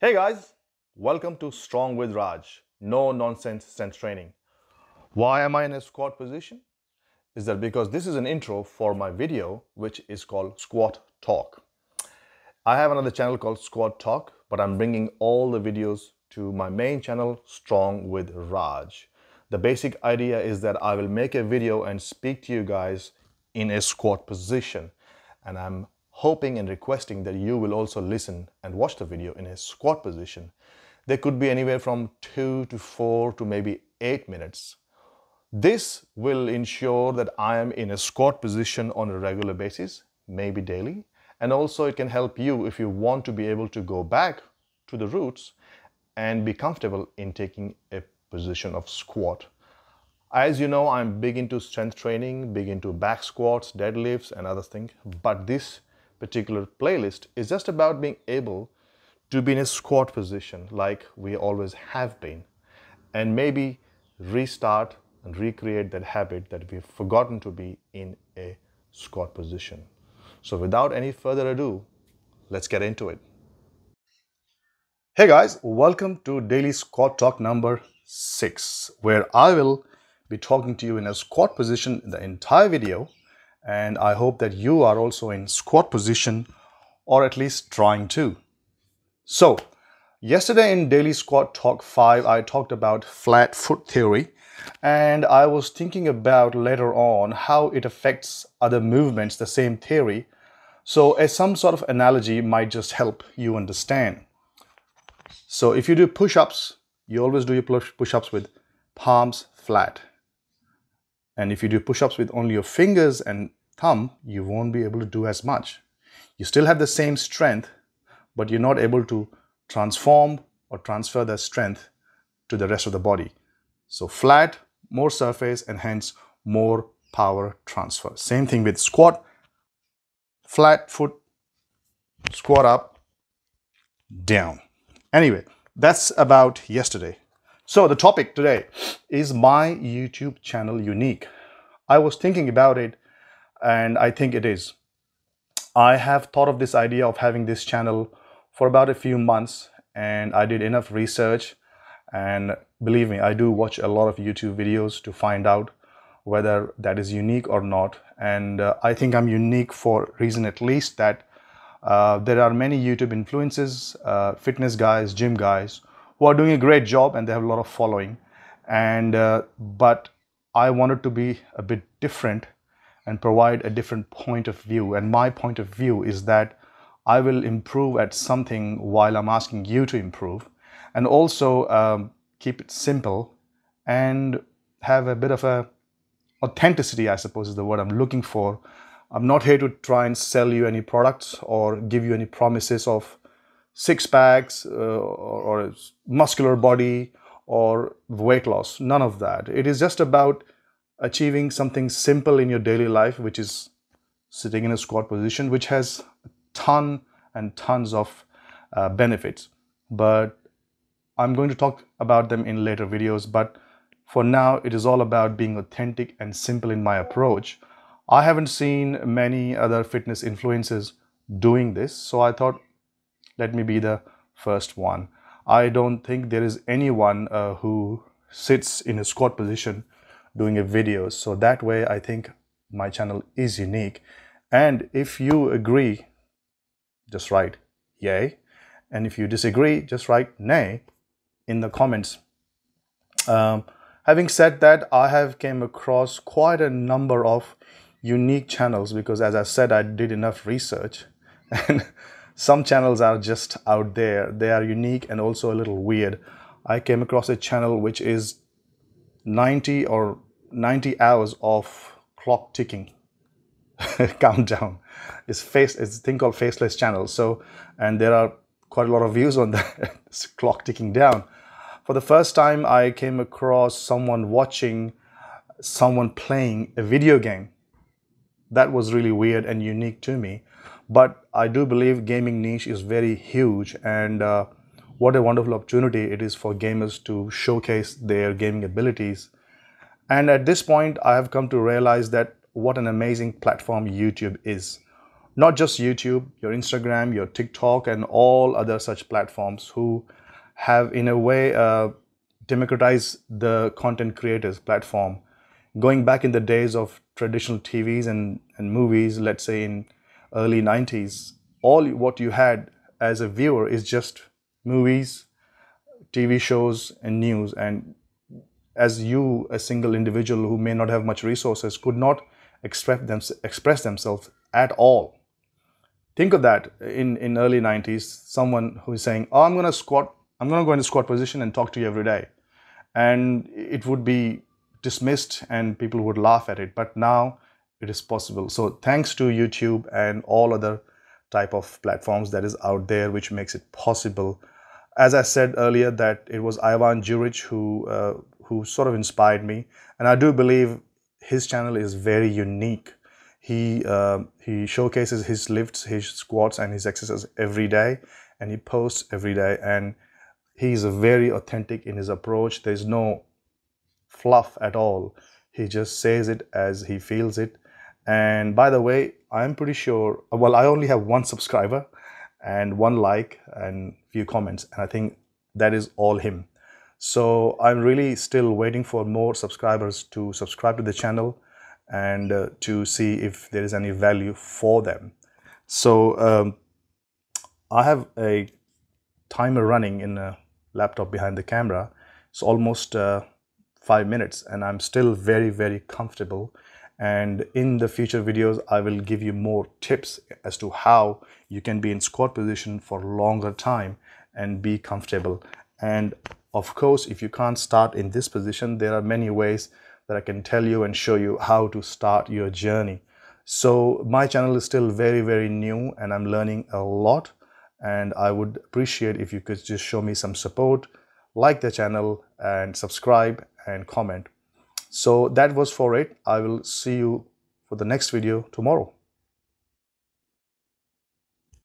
Hey guys, welcome to Strong with Raj. No nonsense strength training. Why am I in a squat position? Is that because this is an intro for my video which is called Squat Talk. I have another channel called Squat Talk, but I'm bringing all the videos to my main channel Strong with Raj. The basic idea is that I will make a video and speak to you guys in a squat position and I'm hoping and requesting that you will also listen and watch the video in a squat position. They could be anywhere from two to four to maybe eight minutes. This will ensure that I am in a squat position on a regular basis, maybe daily. And also it can help you if you want to be able to go back to the roots and be comfortable in taking a position of squat. As you know, I'm big into strength training, big into back squats, deadlifts and other things. But this particular playlist is just about being able to be in a squat position like we always have been and maybe restart and recreate that habit that we've forgotten to be in a squat position. So without any further ado, let's get into it. Hey guys, welcome to Daily Squat Talk number 6 where I will be talking to you in a squat position the entire video and I hope that you are also in squat position or at least trying to. So, yesterday in Daily Squat Talk 5, I talked about flat foot theory and I was thinking about later on how it affects other movements, the same theory. So, as some sort of analogy might just help you understand. So, if you do push ups, you always do your push ups with palms flat. And if you do push ups with only your fingers and thumb, you won't be able to do as much. You still have the same strength, but you're not able to transform or transfer that strength to the rest of the body. So flat, more surface, and hence more power transfer. Same thing with squat, flat foot, squat up, down. Anyway, that's about yesterday. So the topic today is my YouTube channel unique? I was thinking about it and I think it is. I have thought of this idea of having this channel for about a few months and I did enough research and believe me, I do watch a lot of YouTube videos to find out whether that is unique or not. And uh, I think I'm unique for reason at least that uh, there are many YouTube influencers, uh, fitness guys, gym guys who are doing a great job and they have a lot of following. And uh, but I wanted to be a bit different and provide a different point of view. And my point of view is that I will improve at something while I'm asking you to improve, and also um, keep it simple and have a bit of a authenticity, I suppose is the word I'm looking for. I'm not here to try and sell you any products or give you any promises of six packs uh, or, or muscular body or weight loss. None of that. It is just about achieving something simple in your daily life, which is sitting in a squat position, which has a ton and tons of uh, benefits. But I'm going to talk about them in later videos. But for now, it is all about being authentic and simple in my approach. I haven't seen many other fitness influencers doing this, so I thought, let me be the first one. I don't think there is anyone uh, who sits in a squat position doing a video. So that way I think my channel is unique. And if you agree, just write yay. And if you disagree, just write nay in the comments. Um, having said that, I have came across quite a number of unique channels because as I said, I did enough research and some channels are just out there. They are unique and also a little weird. I came across a channel which is 90 or 90 hours of clock ticking countdown. It's face it's a thing called faceless channel. So and there are quite a lot of views on that clock ticking down. For the first time I came across someone watching someone playing a video game. That was really weird and unique to me. But I do believe gaming niche is very huge and uh, what a wonderful opportunity it is for gamers to showcase their gaming abilities and at this point, I have come to realize that what an amazing platform YouTube is. not just YouTube, your Instagram, your TikTok, and all other such platforms who have, in a way, uh, democratized the content creators platform. Going back in the days of traditional TVs and, and movies, let's say in early 90s, all what you had as a viewer is just movies, TV shows, and news. And as you, a single individual who may not have much resources, could not express, them, express themselves at all think of that in, in early 90s, someone who is saying, oh, I'm going to squat, I'm going to go into squat position and talk to you every day. And it would be dismissed and people would laugh at it. But now it is possible. So thanks to YouTube and all other type of platforms that is out there, which makes it possible. As I said earlier, that it was Ivan Juric who, uh, who sort of inspired me. And I do believe his channel is very unique he uh, he showcases his lifts, his squats, and his exercises every day, and he posts every day. And he's very authentic in his approach. There's no fluff at all. He just says it as he feels it. And by the way, I'm pretty sure. Well, I only have one subscriber and one like and few comments, and I think that is all him. So I'm really still waiting for more subscribers to subscribe to the channel and uh, to see if there is any value for them. So um, I have a timer running in a laptop behind the camera. It's almost uh, five minutes and I'm still very, very comfortable. And in the future videos, I will give you more tips as to how you can be in squat position for longer time and be comfortable. And of course, if you can't start in this position, there are many ways that I can tell you and show you how to start your journey. So my channel is still very, very new and I'm learning a lot. And I would appreciate if you could just show me some support, like the channel and subscribe and comment. So that was for it. I will see you for the next video tomorrow.